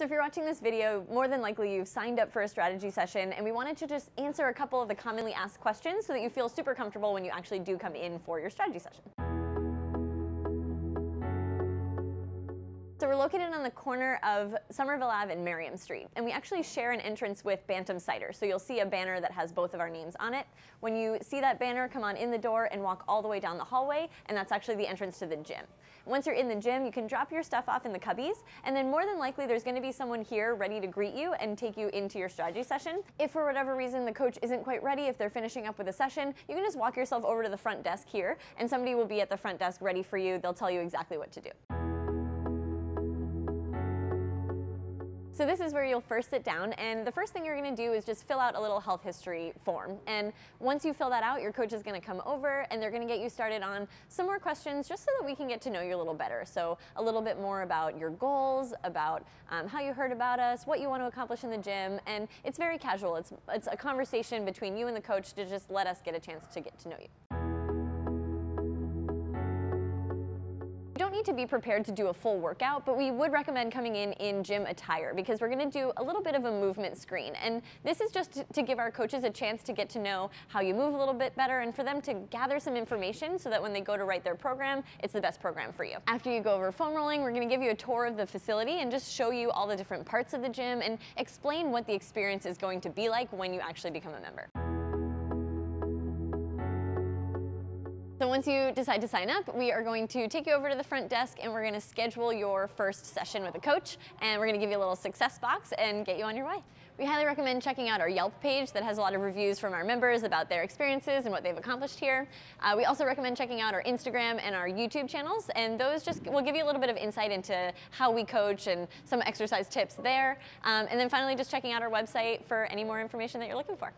So if you're watching this video, more than likely you've signed up for a strategy session and we wanted to just answer a couple of the commonly asked questions so that you feel super comfortable when you actually do come in for your strategy session. So we're located on the corner of Somerville Ave and Merriam Street, and we actually share an entrance with Bantam Cider. So you'll see a banner that has both of our names on it. When you see that banner, come on in the door and walk all the way down the hallway, and that's actually the entrance to the gym. Once you're in the gym, you can drop your stuff off in the cubbies, and then more than likely there's gonna be someone here ready to greet you and take you into your strategy session. If for whatever reason the coach isn't quite ready, if they're finishing up with a session, you can just walk yourself over to the front desk here, and somebody will be at the front desk ready for you. They'll tell you exactly what to do. So this is where you'll first sit down and the first thing you're gonna do is just fill out a little health history form. And once you fill that out, your coach is gonna come over and they're gonna get you started on some more questions just so that we can get to know you a little better. So a little bit more about your goals, about um, how you heard about us, what you want to accomplish in the gym. And it's very casual. It's, it's a conversation between you and the coach to just let us get a chance to get to know you. Don't need to be prepared to do a full workout, but we would recommend coming in in gym attire because we're gonna do a little bit of a movement screen. And this is just to give our coaches a chance to get to know how you move a little bit better and for them to gather some information so that when they go to write their program, it's the best program for you. After you go over foam rolling, we're gonna give you a tour of the facility and just show you all the different parts of the gym and explain what the experience is going to be like when you actually become a member. Once you decide to sign up, we are going to take you over to the front desk and we're gonna schedule your first session with a coach and we're gonna give you a little success box and get you on your way. We highly recommend checking out our Yelp page that has a lot of reviews from our members about their experiences and what they've accomplished here. Uh, we also recommend checking out our Instagram and our YouTube channels and those just will give you a little bit of insight into how we coach and some exercise tips there. Um, and then finally just checking out our website for any more information that you're looking for.